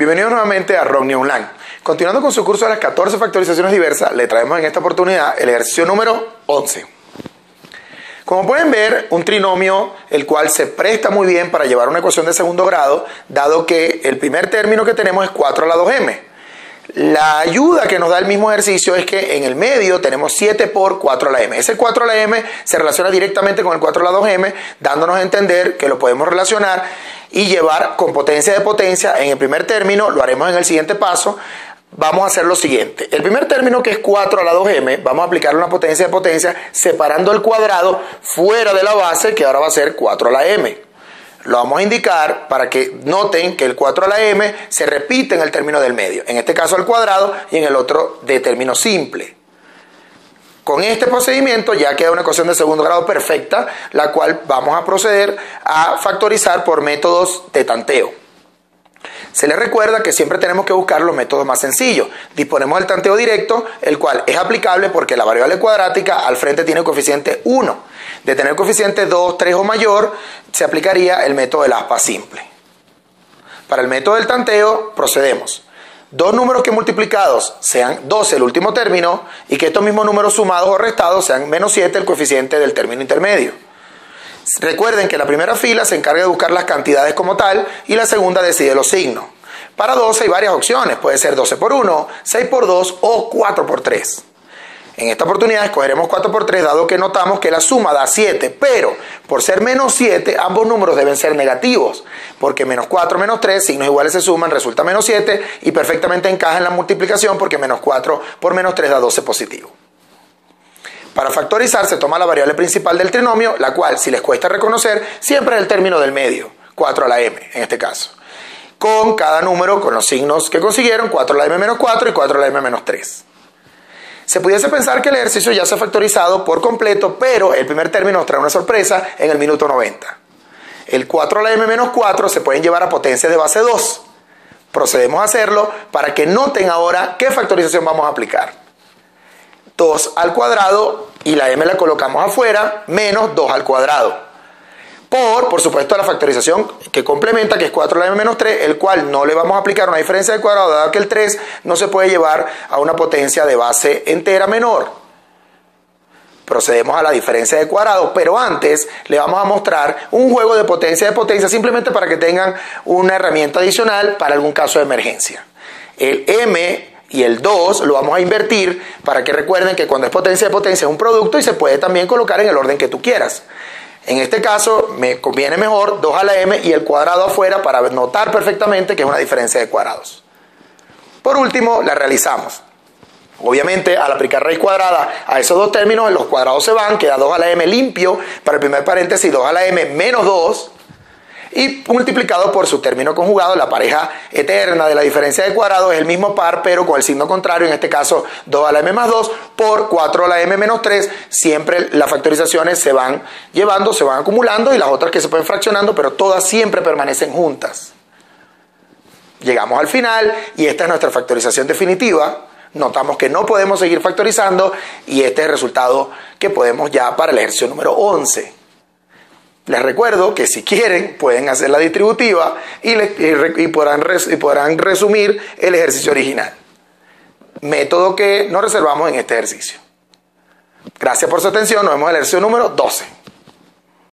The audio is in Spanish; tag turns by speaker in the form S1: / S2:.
S1: Bienvenidos nuevamente a Romney Online. Continuando con su curso de las 14 factorizaciones diversas, le traemos en esta oportunidad el ejercicio número 11. Como pueden ver, un trinomio el cual se presta muy bien para llevar una ecuación de segundo grado, dado que el primer término que tenemos es 4 a la 2m. La ayuda que nos da el mismo ejercicio es que en el medio tenemos 7 por 4 a la m. Ese 4 a la m se relaciona directamente con el 4 a la 2m, dándonos a entender que lo podemos relacionar y llevar con potencia de potencia en el primer término, lo haremos en el siguiente paso, vamos a hacer lo siguiente. El primer término que es 4 a la 2m, vamos a aplicar una potencia de potencia separando el cuadrado fuera de la base, que ahora va a ser 4 a la m. Lo vamos a indicar para que noten que el 4 a la m se repite en el término del medio, en este caso al cuadrado y en el otro de término simple. Con este procedimiento ya queda una ecuación de segundo grado perfecta, la cual vamos a proceder a factorizar por métodos de tanteo. Se les recuerda que siempre tenemos que buscar los métodos más sencillos. Disponemos del tanteo directo, el cual es aplicable porque la variable cuadrática al frente tiene coeficiente 1. De tener coeficiente 2, 3 o mayor, se aplicaría el método del aspa simple. Para el método del tanteo procedemos dos números que multiplicados sean 12 el último término y que estos mismos números sumados o restados sean menos 7 el coeficiente del término intermedio. Recuerden que la primera fila se encarga de buscar las cantidades como tal y la segunda decide los signos. Para 12 hay varias opciones, puede ser 12 por 1, 6 por 2 o 4 por 3. En esta oportunidad escogeremos 4 por 3 dado que notamos que la suma da 7, pero por ser menos 7 ambos números deben ser negativos, porque menos 4 menos 3, signos iguales se suman, resulta menos 7 y perfectamente encaja en la multiplicación porque menos 4 por menos 3 da 12 positivo. Para factorizar se toma la variable principal del trinomio, la cual, si les cuesta reconocer, siempre es el término del medio, 4 a la m en este caso. Con cada número, con los signos que consiguieron, 4 a la m menos 4 y 4 a la m menos 3. Se pudiese pensar que el ejercicio ya se ha factorizado por completo, pero el primer término nos trae una sorpresa en el minuto 90. El 4 a la m menos 4 se pueden llevar a potencia de base 2. Procedemos a hacerlo para que noten ahora qué factorización vamos a aplicar. 2 al cuadrado y la m la colocamos afuera, menos 2 al cuadrado por, por supuesto, la factorización que complementa, que es 4 a la m menos 3, el cual no le vamos a aplicar una diferencia de cuadrado, dado que el 3 no se puede llevar a una potencia de base entera menor. Procedemos a la diferencia de cuadrado, pero antes le vamos a mostrar un juego de potencia de potencia, simplemente para que tengan una herramienta adicional para algún caso de emergencia. El m y el 2 lo vamos a invertir para que recuerden que cuando es potencia de potencia es un producto y se puede también colocar en el orden que tú quieras. En este caso me conviene mejor 2 a la m y el cuadrado afuera para notar perfectamente que es una diferencia de cuadrados. Por último, la realizamos. Obviamente, al aplicar raíz cuadrada a esos dos términos, los cuadrados se van, queda 2 a la m limpio para el primer paréntesis, 2 a la m menos 2 y multiplicado por su término conjugado, la pareja eterna de la diferencia de cuadrados es el mismo par, pero con el signo contrario, en este caso 2 a la m más 2 por 4 a la m menos 3, siempre las factorizaciones se van llevando, se van acumulando y las otras que se pueden fraccionando, pero todas siempre permanecen juntas. Llegamos al final y esta es nuestra factorización definitiva. Notamos que no podemos seguir factorizando y este es el resultado que podemos ya para el ejercicio número 11. Les recuerdo que si quieren pueden hacer la distributiva y, podrán, y podrán resumir el ejercicio original. Método que nos reservamos en este ejercicio. Gracias por su atención. Nos vemos en el ejercicio número 12.